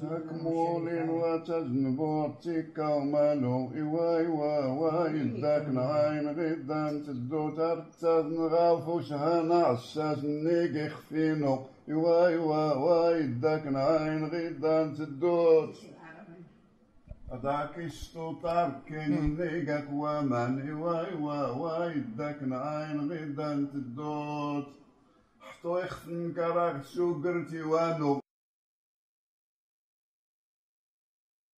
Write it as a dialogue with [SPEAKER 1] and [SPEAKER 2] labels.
[SPEAKER 1] سكمولين وتجنبو تيكا ومالو إوا إوا وا يداك نعاين غدا تدو ترتاد نغافو شهانا عساس نيك يخفينو إوا واي وا يداك نعاين غدا تدو أداك استوطار كين نيقك ومن إوا إوا وا يداك نعاين غدا تدوت حطو يخفن كراك سوقرتي وانو